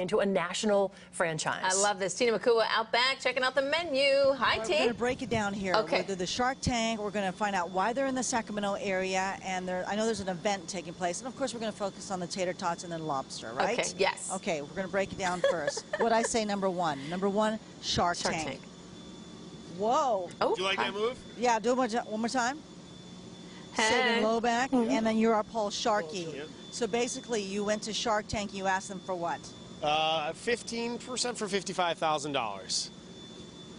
into a national franchise. I love this. Tina Macuha out back checking out the menu. Hi, We're going to break it down here. Okay. We'll the Shark Tank. We're going to find out why they're in the Sacramento area, and there, I know there's an event taking place. And of course, we're going to focus on the tater tots and then lobster, right? Okay, yes. Okay, we're going to break it down first. what I say, number one. Number one, Shark, Shark Tank. Tank. Whoa. Oh, Do you like hi. that move? Yeah, do it one, one more time. Sit Hey. in low back, mm-hmm. and then you're our Paul Sharkey. Yep. So basically, you went to Shark Tank. You asked them for what? Uh, 15% for $55,000.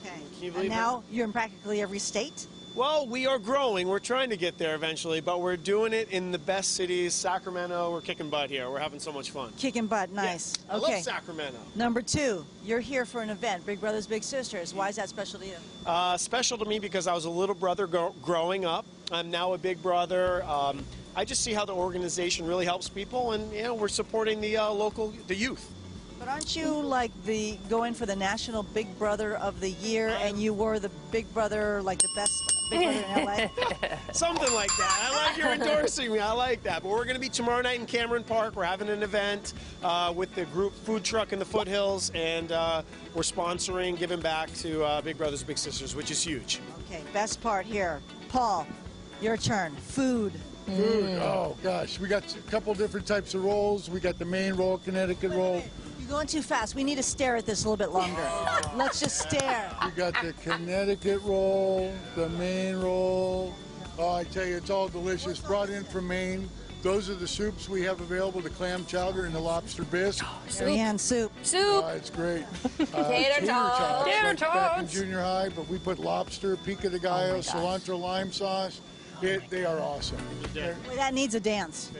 Okay. Can you believe and now you're in practically every state. Well, we are growing. We're trying to get there eventually, but we're doing it in the best cities. Sacramento, we're kicking butt here. We're having so much fun. Kicking butt, nice. I okay. love Sacramento. Number two, you're here for an event, Big Brothers Big Sisters. Why is that special to you? Uh, special to me because I was a little brother gro- growing up. I'm now a big brother. Um, I just see how the organization really helps people, and you know, we're supporting the uh, local, the youth. But aren't you like the going for the National Big Brother of the Year, and you were the Big Brother, like the best Big Brother in LA? Something like that. I like you endorsing me. I like that. But we're going to be tomorrow night in Cameron Park. We're having an event uh, with the group Food Truck in the Foothills, and uh, we're sponsoring, giving back to uh, Big Brothers Big Sisters, which is huge. Okay, best part here, Paul. Your turn. Food. Food. Oh gosh, we got a couple different types of rolls. We got the Maine roll, Connecticut roll. You're going too fast. We need to stare at this a little bit longer. Let's just stare. We got the Connecticut roll, the Maine roll. Oh, I tell you, it's all delicious. Brought in from Maine. Those are the soups we have available: the clam chowder and the lobster bisque. Marianne soup. Soup. Uh, it's great. Uh, Tater tots. Tater like back in junior high, but we put lobster, pico de gallo, cilantro lime sauce. It, they are awesome. Well, that needs a dance.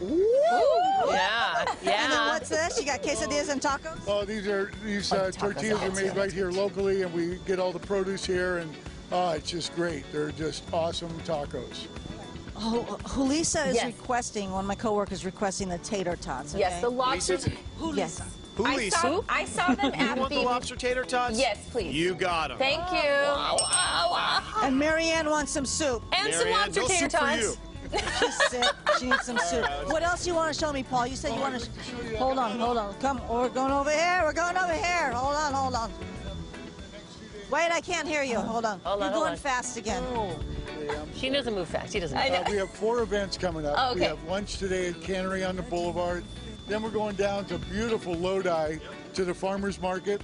Yeah, yeah. And then what's this? You got quesadillas and tacos? Oh, these are these uh, tortillas are made right here locally, and we get all the produce here, and oh, it's just great. They're just awesome tacos. Oh, Julissa is Yes. requesting, one of my coworkers requesting the tater tots. Okay? Yes, the lobster. Yes. Who, I Lisa? saw, I saw them You at want the lobster tater tots? Yes, please. You got them. Thank you. And Marianne wants some soup. And some lobster no tater soup for tots. You. She's sick. She needs some soup. What else you want to show me, Paul? You said you want to. Hold on, hold on. Come, we're going over here. We're going over here. Hold on, hold on. Wait, I can't hear you. Hold on. Hold on, You're hold going on. fast again. She doesn't move fast. He doesn't. I know. Uh, we have four events coming up. Oh, We have lunch today at Cannery on the Boulevard. Then we're going down to beautiful Lodi to the farmers market.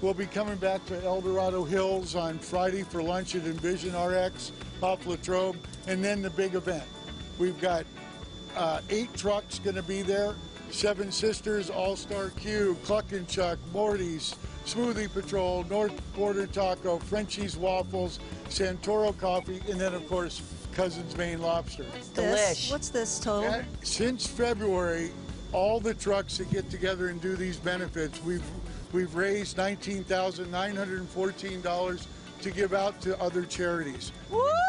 We'll be coming back to El Dorado Hills on Friday for lunch at Envision RX off Latrobe, and then the big event. We've got uh, eight trucks going to be there. Seven Sisters, All Star Q, Cluck and Chuck, Morty's, Smoothie Patrol, North Border Taco, Frenchie's Waffles, Santoro Coffee, and then of course Cousins Maine Lobster. Delish. what's this total? Uh, Since February, all the trucks that get together and do these benefits, we've we've raised nineteen thousand nine hundred and fourteen dollars to give out to other charities. Woo!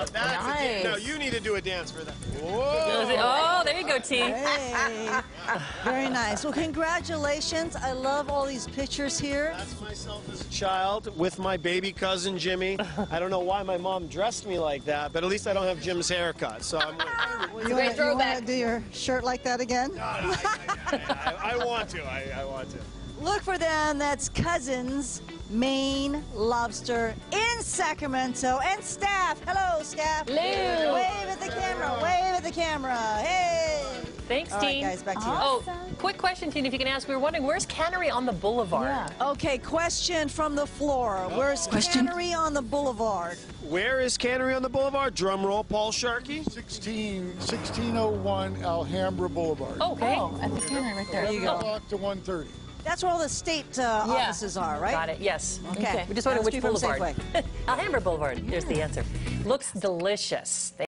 Now that's a Nice. dan- now you need to do a dance for that. Whoa! Oh, there you go, T. Hey, very nice. Well, congratulations. I love all these pictures here. That's myself as a child with my baby cousin Jimmy. I don't know why my mom dressed me like that, but at least I don't have Jim's haircut. So I'm. You great wanna- you want to do your shirt like that again? I, I, I want to. I, I want to. Look for them. That's Cousins Maine Lobster in Sacramento. And staff. Hello, staff. Hello. Wave at the camera. Wave at the camera. Hey. Thanks, All T. right, guys, back to you. Oh, quick question, Tina, if you can ask. We were wondering, where's Cannery on the Boulevard? Yeah. Okay, question from the floor. Oh. Where's Cannery on the Boulevard? Where is Cannery on the Boulevard? Drum roll, Paul Sharkey. 16, 1601 Alhambra Boulevard. Okay. Oh, at the camera right there. There you 11 go. o'clock to 1.30. That's where all the state uh, Yeah. offices are, right? Got it. Yes. Okay. We just Must which boulevard. Alhambra Boulevard. Here's the answer. Looks delicious.